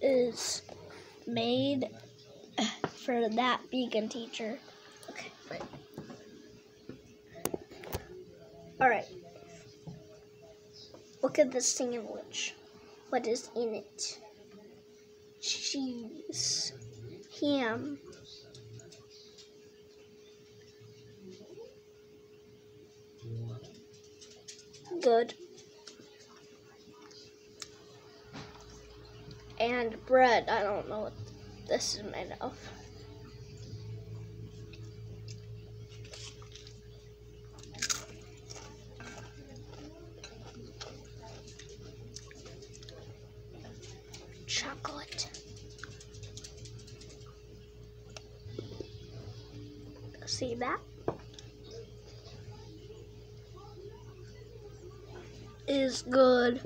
is made for that vegan teacher. Okay, wait. Alright. Look at this sandwich. What is in it? Cheese, ham, good. And bread. I don't know what this is made of. Chocolate. See that? Is good.